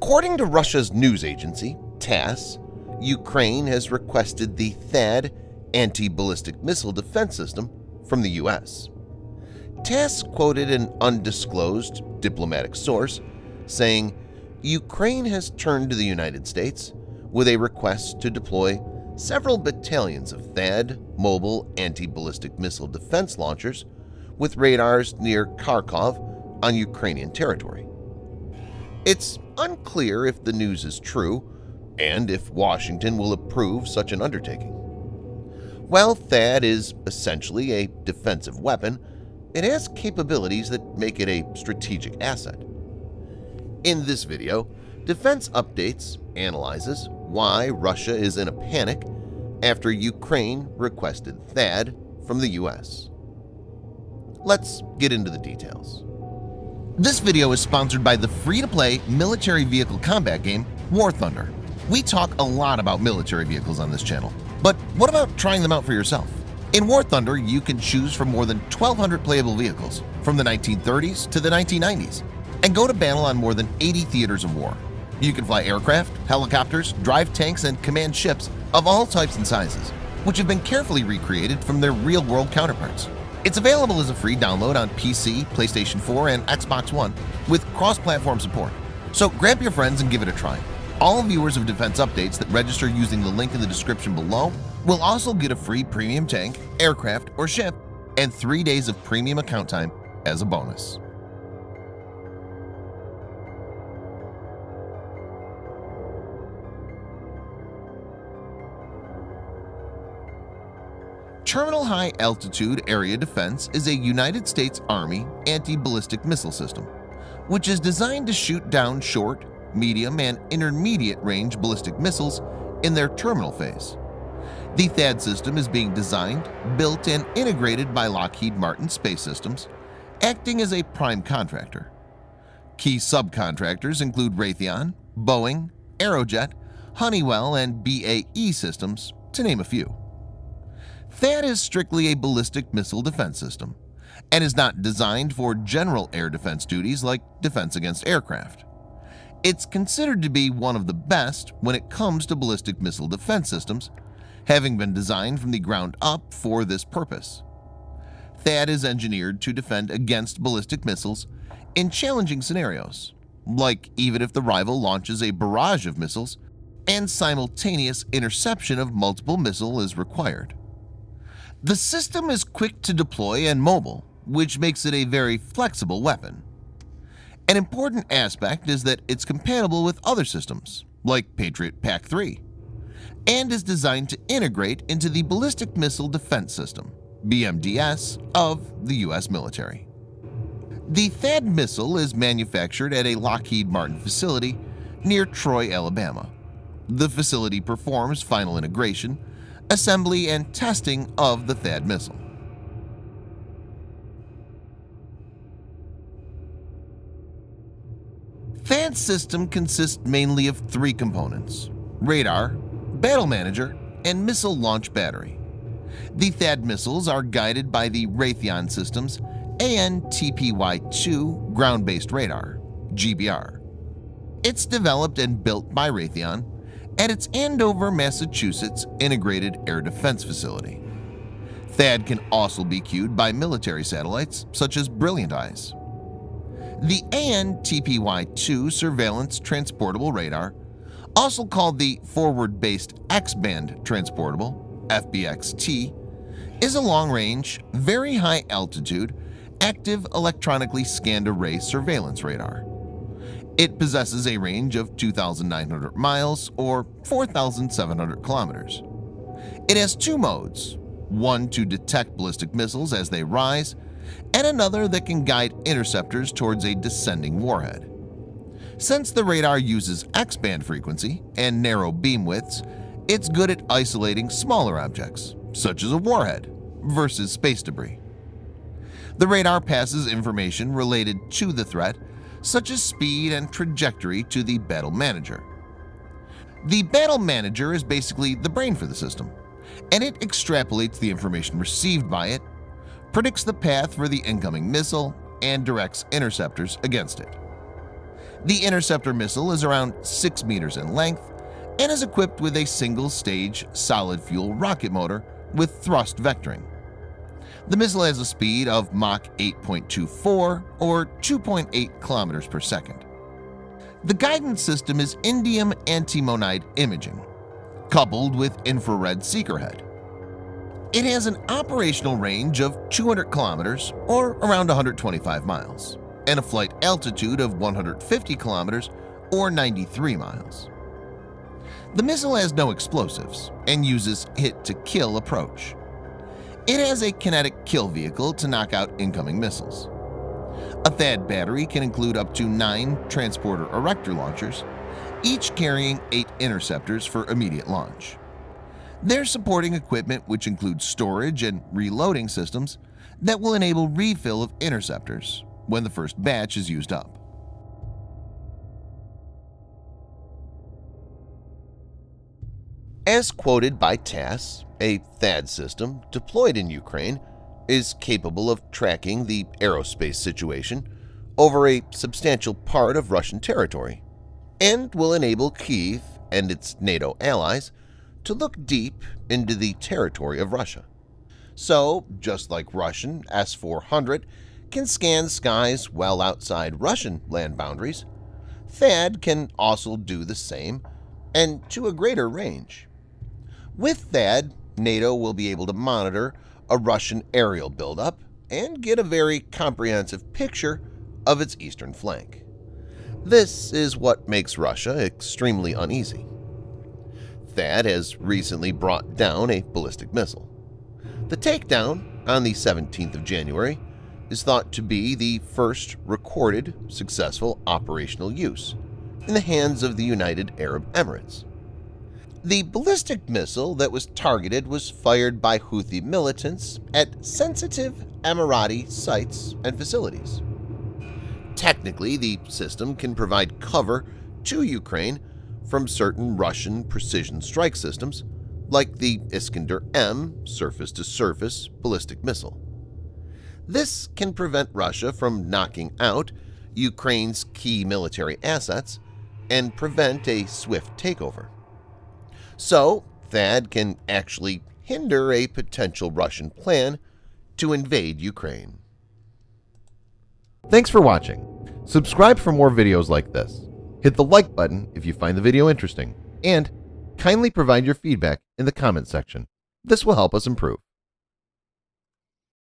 According to Russia's news agency, TASS, Ukraine has requested the THAAD anti-ballistic missile defense system from the U.S. TASS quoted an undisclosed diplomatic source saying, Ukraine has turned to the United States with a request to deploy several battalions of THAAD mobile anti-ballistic missile defense launchers with radars near Kharkov on Ukrainian territory. It's unclear if the news is true and if Washington will approve such an undertaking. While THAAD is essentially a defensive weapon, it has capabilities that make it a strategic asset. In this video, Defense Updates analyzes why Russia is in a panic after Ukraine requested THAAD from the U.S. Let's get into the details. This video is sponsored by the free-to-play military vehicle combat game War Thunder. We talk a lot about military vehicles on this channel, but what about trying them out for yourself? In War Thunder, you can choose from more than 1,200 playable vehicles from the 1930s to the 1990s and go to battle on more than 80 theaters of war. You can fly aircraft, helicopters, drive tanks, and command ships of all types and sizes, which have been carefully recreated from their real-world counterparts. It's available as a free download on PC, PlayStation 4, and Xbox One with cross-platform support. So grab your friends and give it a try. All viewers of Defense Updates that register using the link in the description below will also get a free premium tank, aircraft, or ship and three days of premium account time as a bonus. Terminal High Altitude Area Defense is a United States Army anti-ballistic missile system, which is designed to shoot down short, medium, and intermediate range ballistic missiles in their terminal phase. The THAAD system is being designed, built, and integrated by Lockheed Martin Space Systems, acting as a prime contractor. Key subcontractors include Raytheon, Boeing, Aerojet, Honeywell, and BAE Systems, to name a few. THAAD is strictly a ballistic missile defense system and is not designed for general air defense duties like defense against aircraft. It's considered to be one of the best when it comes to ballistic missile defense systems, having been designed from the ground up for this purpose. THAAD is engineered to defend against ballistic missiles in challenging scenarios, like even if the rival launches a barrage of missiles and simultaneous interception of multiple missiles is required. The system is quick to deploy and mobile, which makes it a very flexible weapon. An important aspect is that it's compatible with other systems, like Patriot PAC-3, and is designed to integrate into the Ballistic Missile Defense System BMDS, of the U.S. military. The THAAD missile is manufactured at a Lockheed Martin facility near Troy, Alabama. The facility performs final integration assembly and testing of the THAAD missile. THAAD system consists mainly of three components radar, battle manager, and missile launch battery. The THAAD missiles are guided by the Raytheon Systems AN/TPY-2 ground-based radar GBR. It's developed and built by Raytheon at its Andover, Massachusetts Integrated Air Defense Facility. THAAD can also be cued by military satellites such as Brilliant Eyes. The AN/TPY-2 Surveillance Transportable Radar, also called the Forward-Based X-Band Transportable FBXT, is a long-range, very high-altitude, active electronically scanned array surveillance radar. It possesses a range of 2,900 miles or 4,700 kilometers. It has two modes, one to detect ballistic missiles as they rise, and another that can guide interceptors towards a descending warhead. Since the radar uses X-band frequency and narrow beam widths, it's good at isolating smaller objects, such as a warhead, versus space debris. The radar passes information related to the threat such as speed and trajectory to the Battle Manager. The Battle Manager is basically the brain for the system, and it extrapolates the information received by it, predicts the path for the incoming missile, and directs interceptors against it. The interceptor missile is around 6 meters in length and is equipped with a single-stage solid-fuel rocket motor with thrust vectoring. The missile has a speed of Mach 8.24 or 2.8 kilometers per second. The guidance system is indium antimonide imaging, coupled with infrared seeker head. It has an operational range of 200 kilometers or around 125 miles and a flight altitude of 150 kilometers or 93 miles. The missile has no explosives and uses hit-to-kill approach. It has a kinetic kill vehicle to knock out incoming missiles. A THAAD battery can include up to nine transporter erector launchers, each carrying eight interceptors for immediate launch. They're supporting equipment which includes storage and reloading systems that will enable refill of interceptors when the first batch is used up. As quoted by TASS, a THAAD system deployed in Ukraine is capable of tracking the aerospace situation over a substantial part of Russian territory and will enable Kyiv and its NATO allies to look deep into the territory of Russia. So, just like Russian S-400 can scan skies well outside Russian land boundaries, THAAD can also do the same and to a greater range. With THAAD, NATO will be able to monitor a Russian aerial buildup and get a very comprehensive picture of its eastern flank. This is what makes Russia extremely uneasy. THAAD has recently brought down a ballistic missile. The takedown on the 17th of January is thought to be the first recorded successful operational use in the hands of the United Arab Emirates. The ballistic missile that was targeted was fired by Houthi militants at sensitive Emirati sites and facilities. Technically, the system can provide cover to Ukraine from certain Russian precision strike systems, like the Iskander-M surface-to-surface ballistic missile. This can prevent Russia from knocking out Ukraine's key military assets and prevent a swift takeover. So, THAAD can actually hinder a potential Russian plan to invade Ukraine. Thanks for watching. Subscribe for more videos like this. Hit the like button if you find the video interesting, and kindly provide your feedback in the comment section. This will help us improve.